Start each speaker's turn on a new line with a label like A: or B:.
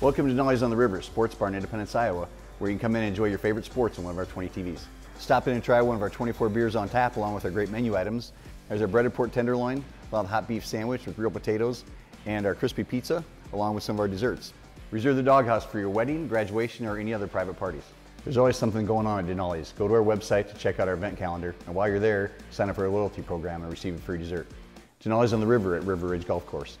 A: Welcome to Denali's on the River, Sports Bar in Independence, Iowa, where you can come in and enjoy your favorite sports on one of our 20 TVs. Stop in and try one of our 24 beers on tap along with our great menu items. There's our breaded pork tenderloin, wild hot beef sandwich with real potatoes, and our crispy pizza, along with some of our desserts. Reserve the doghouse for your wedding, graduation, or any other private parties. There's always something going on at Denali's. Go to our website to check out our event calendar, and while you're there, sign up for our loyalty program and receive a free dessert. Denali's on the river at River Ridge Golf Course.